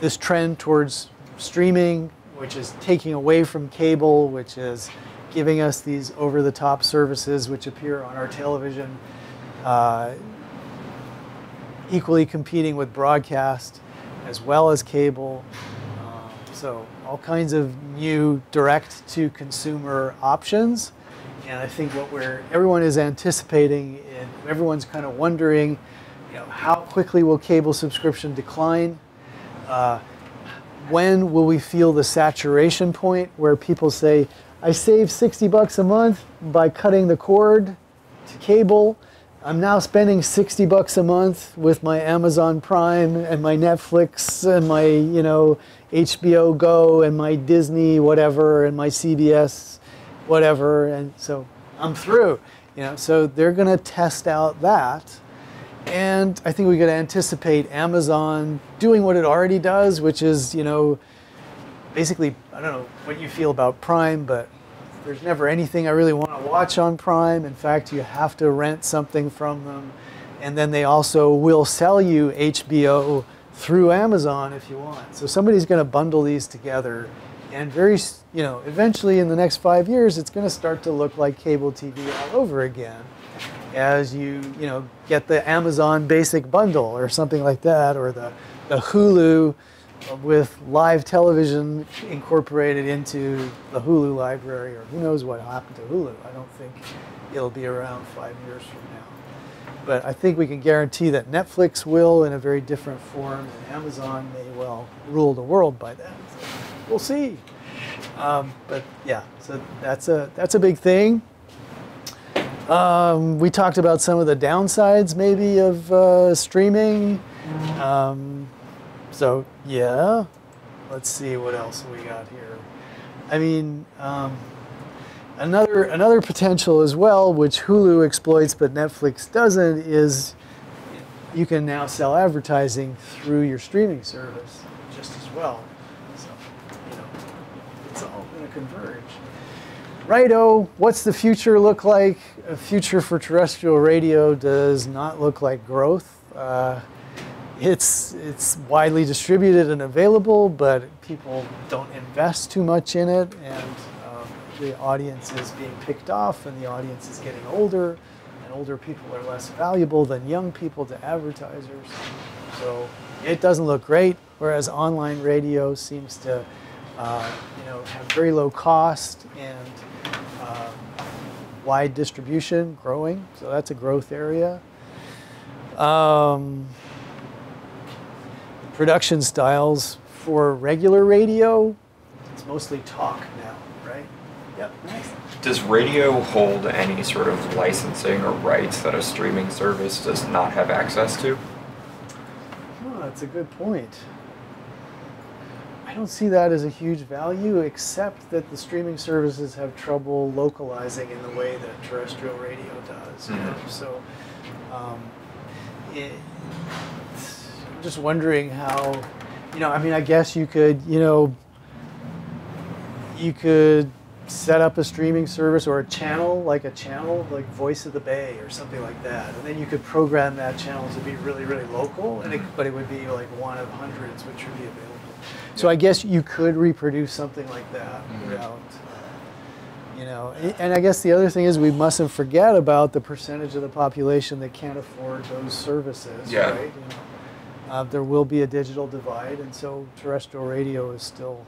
this trend towards streaming which is taking away from cable which is giving us these over-the-top services which appear on our television uh, equally competing with broadcast as well as cable um, so all kinds of new direct to consumer options. And I think what we're everyone is anticipating and everyone's kind of wondering, you know, how quickly will cable subscription decline? Uh, when will we feel the saturation point where people say, I saved 60 bucks a month by cutting the cord to cable. I'm now spending 60 bucks a month with my Amazon Prime and my Netflix and my, you know, HBO Go and my Disney whatever and my CBS whatever and so I'm through, you know. So they're going to test out that. And I think we could anticipate Amazon doing what it already does, which is, you know, basically, I don't know what you feel about Prime, but there's never anything I really want to watch on Prime. In fact, you have to rent something from them. And then they also will sell you HBO through Amazon if you want. So somebody's going to bundle these together. And very, you know, eventually in the next five years, it's going to start to look like cable TV all over again as you, you know, get the Amazon basic bundle or something like that, or the, the Hulu with live television incorporated into the Hulu library, or who knows what happened to Hulu. I don't think it'll be around five years from now. But I think we can guarantee that Netflix will in a very different form, and Amazon may well rule the world by then. We'll see. Um, but yeah, so that's a that's a big thing. Um, we talked about some of the downsides maybe of uh, streaming. Um, so yeah, let's see what else we got here. I mean, um, another another potential as well, which Hulu exploits but Netflix doesn't, is you can now sell advertising through your streaming service just as well. So you know, it's all going to converge. Righto, what's the future look like? A future for terrestrial radio does not look like growth. Uh, it's it's widely distributed and available, but people don't invest too much in it, and um, the audience is being picked off, and the audience is getting older, and older people are less valuable than young people to advertisers. So it doesn't look great. Whereas online radio seems to, uh, you know, have very low cost and uh, wide distribution, growing. So that's a growth area. Um, production styles for regular radio, it's mostly talk now, right? Yep. Nice. Does radio hold any sort of licensing or rights that a streaming service does not have access to? Oh, that's a good point. I don't see that as a huge value, except that the streaming services have trouble localizing in the way that terrestrial radio does. You know? Mhm. So, um, it, I'm just wondering how, you know, I mean, I guess you could, you know, you could set up a streaming service or a channel, like a channel, like Voice of the Bay or something like that. And then you could program that channel to be really, really local, and it, but it would be like one of hundreds which would be available. So I guess you could reproduce something like that Mhm. without, you know. And I guess the other thing is we mustn't forget about the percentage of the population that can't afford those services, Yeah. right? You know, uh, there will be a digital divide, and so terrestrial radio is still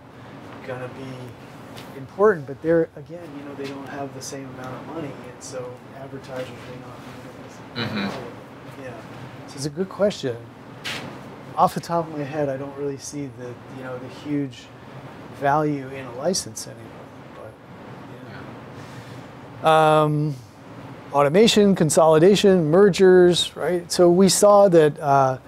going to be important. But they're again, you know, they don't have the same amount of money, and so advertisers may not. Mhm. Yeah, so it's a good question. Off the top of my head, I don't really see the you know the huge value in a license anymore. But yeah. Um, automation, consolidation, mergers, right? So we saw that, uh,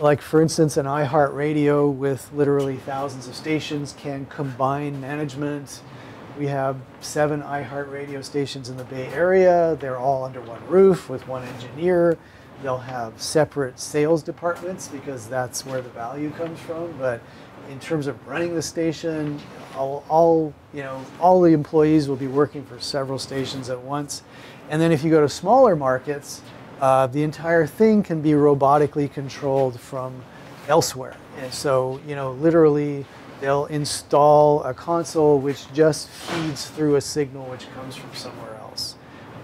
like for instance, an iHeartRadio with literally thousands of stations can combine management. We have seven iHeartRadio stations in the Bay Area. They're all under one roof with one engineer. They'll have separate sales departments because that's where the value comes from. But in terms of running the station, all, all you know, all the employees will be working for several stations at once. And then if you go to smaller markets, uh, the entire thing can be robotically controlled from elsewhere. And so, you know, literally, they'll install a console which just feeds through a signal which comes from somewhere.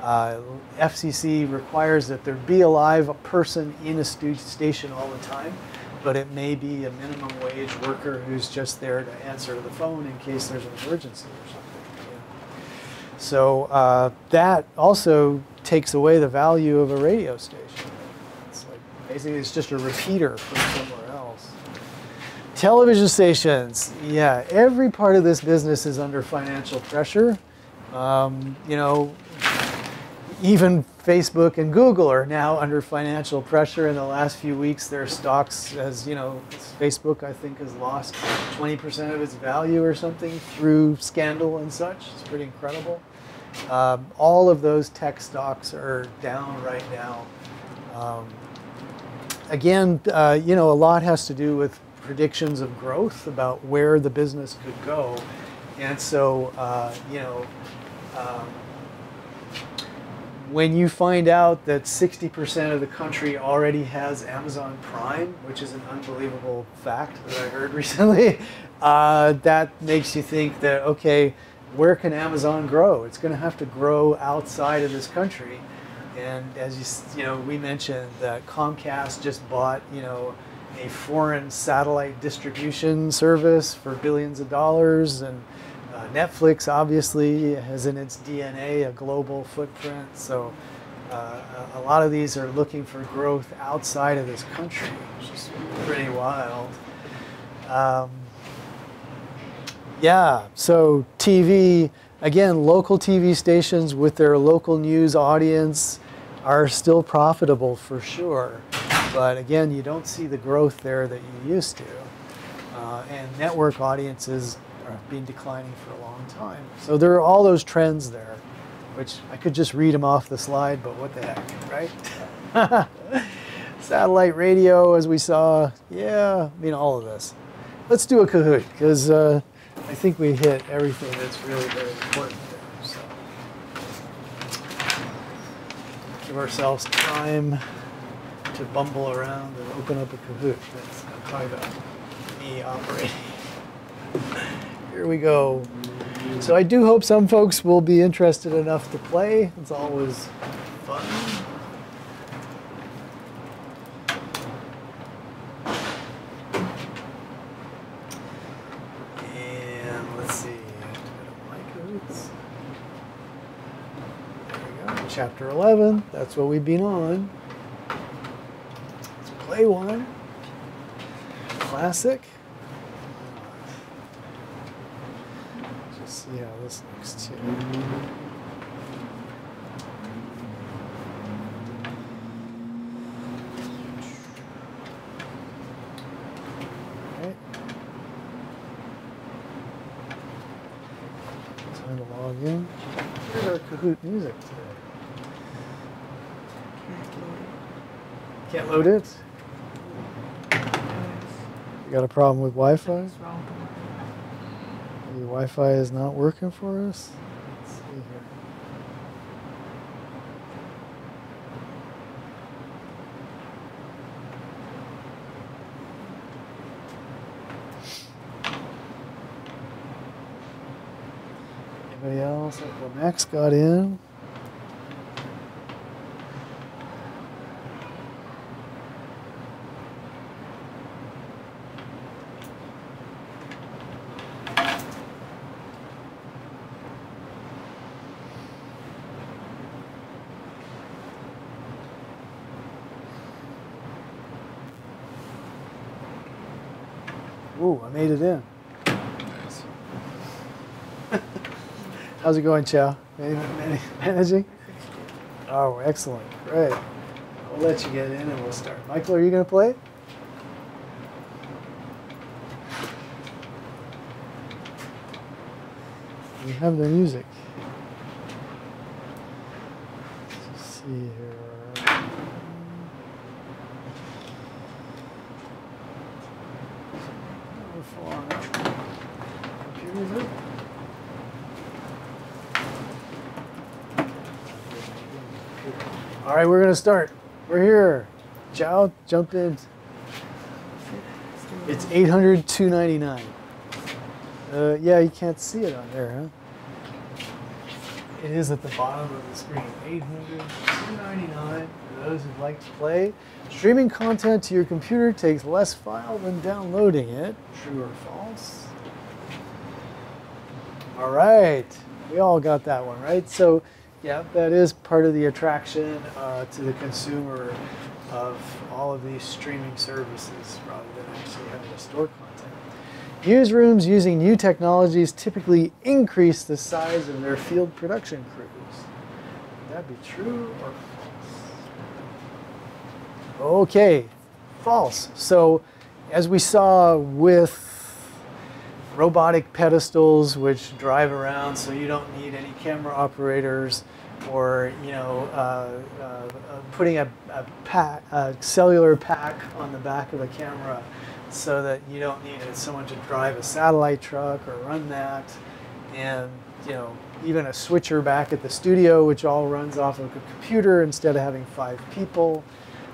Uh, FCC requires that there be a live person in a station all the time, but it may be a minimum wage worker who's just there to answer the phone in case there's an emergency or something. So uh, that also takes away the value of a radio station. It's like basically it's just a repeater from somewhere else. Television stations, yeah, every part of this business is under financial pressure. Um, you know, even Facebook and Google are now under financial pressure. In the last few weeks, their stocks, as you know, Facebook I think has lost 20% of its value or something through scandal and such. It's pretty incredible. Um, all of those tech stocks are down right now. Um, again, uh, you know, a lot has to do with predictions of growth about where the business could go, and so uh, you know. Um, when you find out that 60% of the country already has Amazon Prime, which is an unbelievable fact that I heard recently, uh, that makes you think that, okay, where can Amazon grow? It's going to have to grow outside of this country. And as you, you know, we mentioned that Comcast just bought, you know, a foreign satellite distribution service for billions of dollars, and uh, Netflix obviously has in its DNA a global footprint. So uh, a- lot of these are looking for growth outside of this country, which is pretty wild. Um, yeah, so TV, again, local TV stations with their local news audience are still profitable for sure. But again, you don't see the growth there that you used to. Uh, and network audiences have been declining for a long time. So there are all those trends there, which I could just read them off the slide, but what the heck, right? Satellite radio, as we saw, yeah, I mean, all of this. Let's do a Kahoot, because uh, I think we hit everything that's really very important there. So give ourselves time to bumble around and open up a Kahoot. That's kind of me operating. Here we go. So I do hope some folks will be interested enough to play. It's always fun. And let's see. There we go. Chapter 11. That's what we've been on. Let's play one. Classic. Just see how this. Okay. Time to log in. Here's our Kahoot music today. Can't load it. Can't load it? You got a problem with Wi-Fi? The Wi-Fi is not working for us? see here. Anybody else? Well, Max got in. Ooh, I made it in. Nice. How's it going, Chow? Man- man- Managing? Oh, excellent. Great. I'll let you get in and we'll start. Michael, are you going to play? We have the music. Let's see here. How far? Computer's up. All right, we're gonna start. We're here. Chow, jump in. It's 800 299. Uh, yeah, you can't see it on there, huh? It is at the bottom of the screen. 800 299 for those who'd like to play. Streaming content to your computer takes less file than downloading it. True or false? All right, we all got that one, right? So, yeah, that is part of the attraction uh, to the consumer of all of these streaming services rather than actually having to store content. Newsrooms using new technologies typically increase the size of their field production crews. Would that be true or false? Okay, false. So, as we saw with robotic pedestals which drive around so you don't need any camera operators or you know uh, uh, uh, putting a, a, pack, a cellular pack on the back of a camera so that you don't need someone to drive a satellite truck or run that and you know even a switcher back at the studio which all runs off of a computer instead of having five people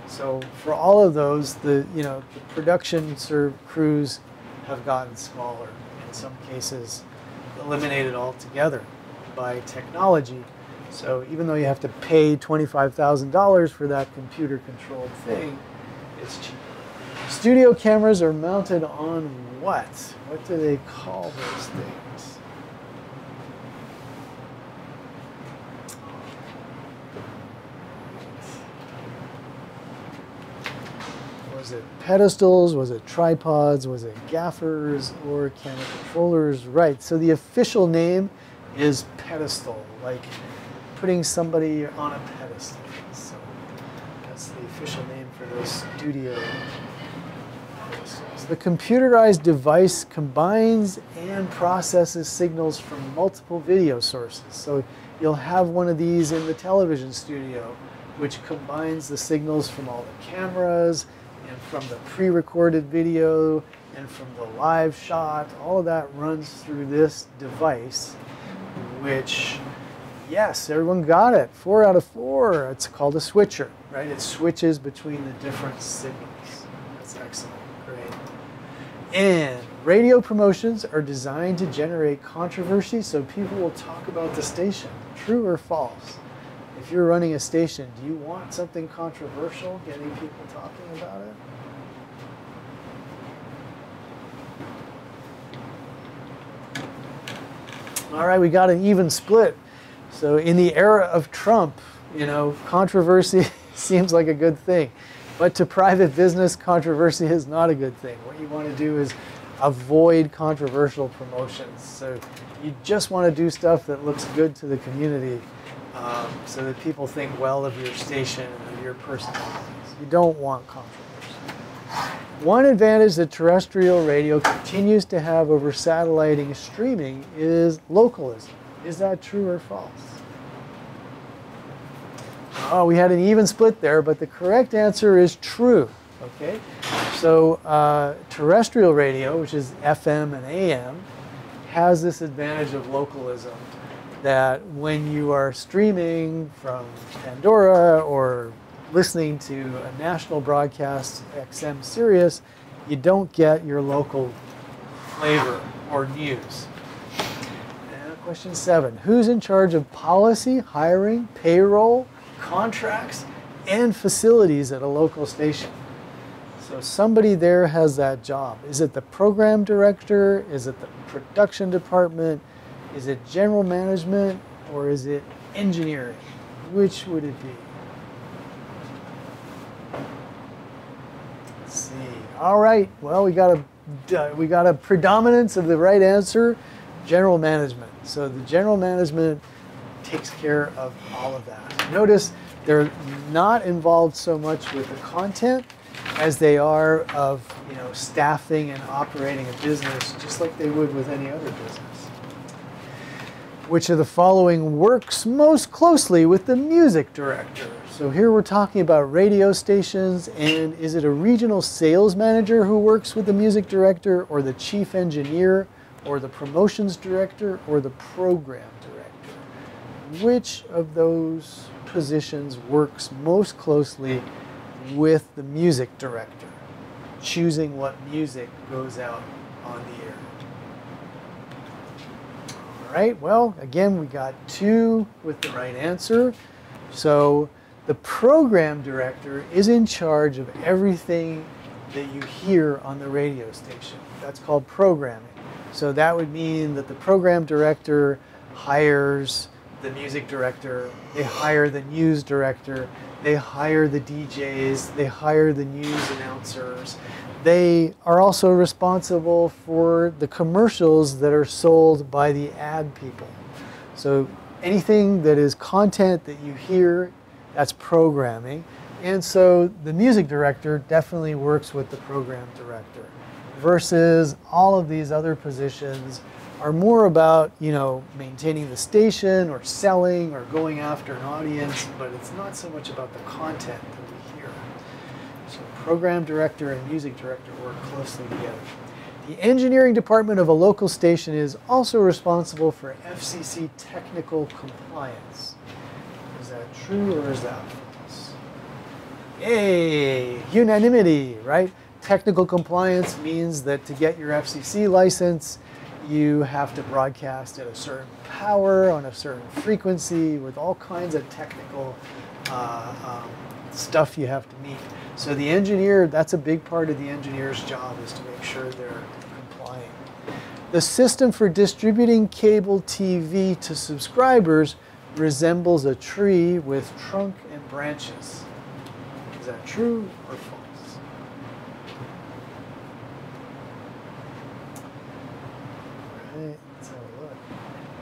so for all of those the you know the production serve crews have gotten smaller in some cases eliminated altogether by technology. So even though you have to pay $25,000 for that computer controlled thing, it's cheaper. Studio cameras are mounted on what? What do they call those things? Was it pedestals? Was it tripods? Was it gaffers or camera controllers? Right. So the official name is pedestal, like putting somebody on a pedestal. So that's the official name for those studio pedestals. The computerized device combines and processes signals from multiple video sources. So you'll have one of these in the television studio, which combines the signals from all the cameras and from the pre-recorded video and from the live shot. All of that runs through this device, which, yes, everyone got it. Four out of four. It's called a switcher, right? It switches between the different signals. That's excellent. Great. And radio promotions are designed to generate controversy so people will talk about the station. True or false? If you're running a station, do you want something controversial getting people talking about it? All right, we got an even split. So in the era of Trump, you know, controversy seems like a good thing. But to private business, controversy is not a good thing. What you want to do is avoid controversial promotions. So you just want to do stuff that looks good to the community um, so that people think well of your station and of your personalities. You don't want controversy. One advantage that terrestrial radio continues to have over satellite and streaming is localism. Is that true or false? Oh, we had an even split there, but the correct answer is true. Okay, so uh, terrestrial radio, which is FM and AM, has this advantage of localism that when you are streaming from Pandora or listening to a national broadcast, XM Sirius, you don't get your local flavor or news. Question seven Who's in charge of policy, hiring, payroll, contracts, and facilities at a local station? So somebody there has that job. Is it the program director? Is it the production department? Is it general management? Or is it engineering? Which would it be? Let's see. All right. Well, we got a uh, we got a predominance of the right answer, general management. So the general management takes care of all of that. Notice they're not involved so much with the content as they are of you know staffing and operating a business just like they would with any other business. Which of the following works most closely with the music director? So here we're talking about radio stations and is it a regional sales manager who works with the music director or the chief engineer or the promotions director or the program director? Which of those positions works most closely with the music director, choosing what music goes out on the air. All right, well, again, we got two with the right answer. So the program director is in charge of everything that you hear on the radio station. That's called programming. So that would mean that the program director hires the music director, they hire the news director, they hire the DJs, they hire the news announcers. They are also responsible for the commercials that are sold by the ad people. So anything that is content that you hear, that's programming. And so the music director definitely works with the program director versus all of these other positions are more about you know maintaining the station or selling or going after an audience, but it's not so much about the content that we hear. So program director and music director work closely together. The engineering department of a local station is also responsible for FCC technical compliance. Is that true or is that false? Yay! Unanimity, right? Technical compliance means that to get your FCC license, you have to broadcast at a certain power on a certain frequency with all kinds of technical uh, um, stuff you have to meet. So the engineer, that's a big part of the engineer's job is to make sure they're complying. The system for distributing cable TV to subscribers resembles a tree with trunk and branches. Is that true or false?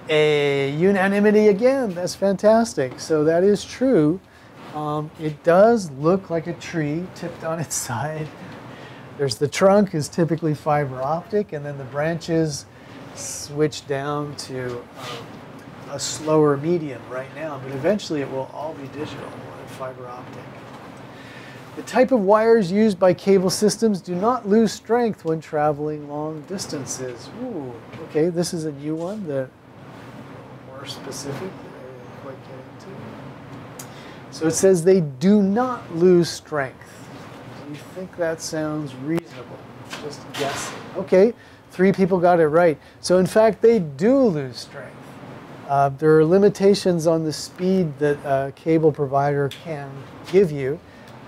A unanimity again. That's fantastic. So that is true. Um, it does look like a tree tipped on its side. There's the trunk is typically fiber optic, and then the branches switch down to um, a slower medium right now, but eventually it will all be digital and fiber optic. The type of wires used by cable systems do not lose strength when traveling long distances. Ooh, okay, this is a new one that more specific that I quite get into. So it says they do not lose strength. Do you think that sounds reasonable? Just guessing. Okay, three people got it right. So in fact, they do lose strength. Uh, there are limitations on the speed that a cable provider can give you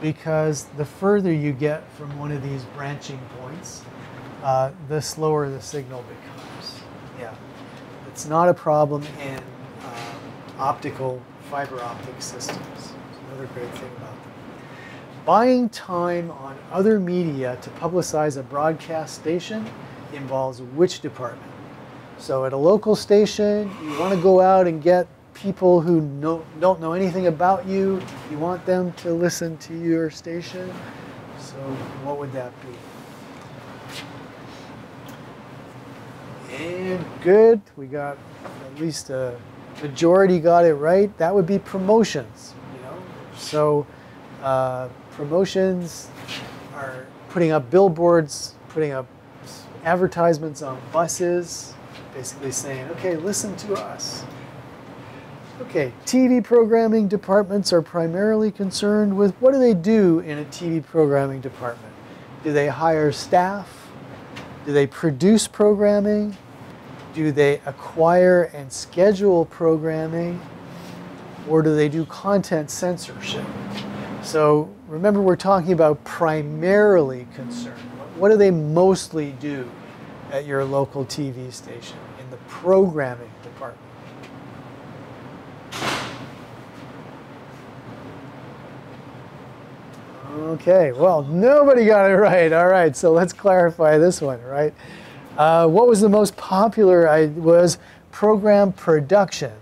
because the further you get from one of these branching points, uh, the slower the signal becomes. It's not a problem in um, optical fiber optic systems. Another great thing about them. Buying time on other media to publicize a broadcast station involves which department? So at a local station, you want to go out and get people who know, don't know anything about you. You want them to listen to your station. So what would that be? And good, we got at least a majority got it right. That would be promotions, you know. So uh, promotions are putting up billboards, putting up advertisements on buses, basically saying, okay, listen to us. Okay, TV programming departments are primarily concerned with what do they do in a TV programming department? Do they hire staff? Do they produce programming? Do they acquire and schedule programming? Or do they do content censorship? So remember, we're talking about primarily concerned. What do they mostly do at your local TV station in the programming department? Okay, well, nobody got it right. All right, so let's clarify this one, right? Uh, what was the most popular? I was program production.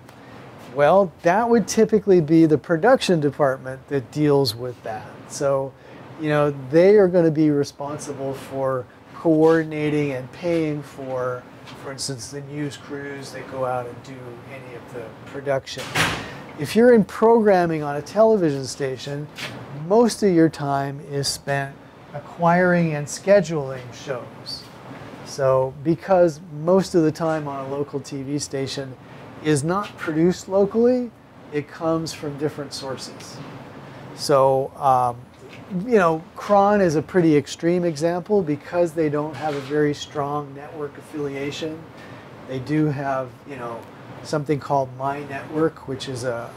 Well, that would typically be the production department that deals with that. So, you know, they are going to be responsible for coordinating and paying for, for instance, the news crews that go out and do any of the production. If you're in programming on a television station, most of your time is spent acquiring and scheduling shows. So because most of the time on a local TV station is not produced locally, it comes from different sources. So, um, you know, KRON is a pretty extreme example because they don't have a very strong network affiliation. They do have, you know, something called My Network, which is a,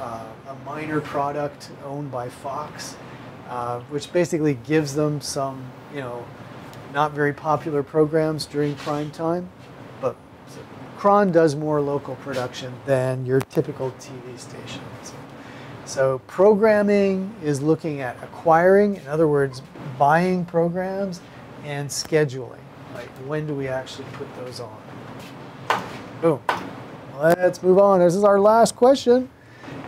a, a minor product owned by Fox, uh, which basically gives them some, you know, not very popular programs during prime time. But KRON does more local production than your typical TV station. So programming is looking at acquiring, in other words, buying programs and scheduling. Like when do we actually put those on? Boom. Let's move on. This is our last question.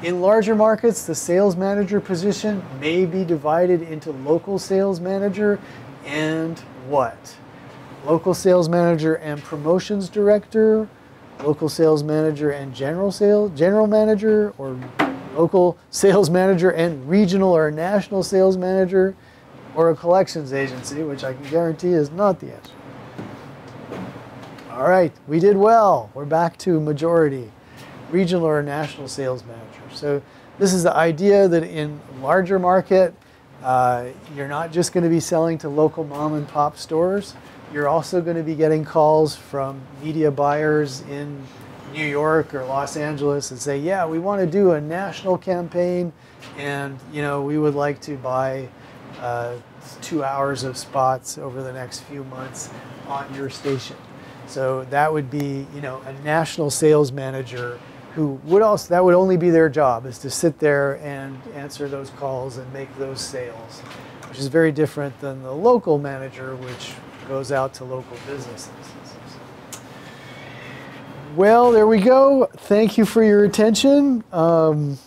In larger markets, the sales manager position may be divided into local sales manager and what? Local sales manager and promotions director, local sales manager and general sales general manager or local sales manager and regional or national sales manager or a collections agency, which I can guarantee is not the answer. All right, we did well. We're back to majority, regional or national sales manager. So this is the idea that in larger market, uh, you're not just going to be selling to local mom and pop stores. You're also going to be getting calls from media buyers in New York or Los Angeles and say, yeah, we want to do a national campaign and, you know, we would like to buy uh, two hours of spots over the next few months on your station. So that would be, you know, a national sales manager who would also, that would only be their job, is to sit there and answer those calls and make those sales, which is very different than the local manager, which goes out to local businesses. Well, there we go. Thank you for your attention. Um,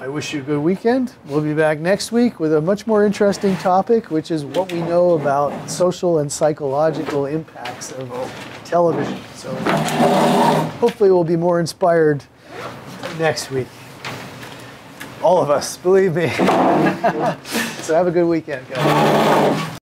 I wish you a good weekend. We'll be back next week with a much more interesting topic, which is what we know about social and psychological impacts of television. So hopefully we'll be more inspired next week. All of us, believe me. so have a good weekend, guys.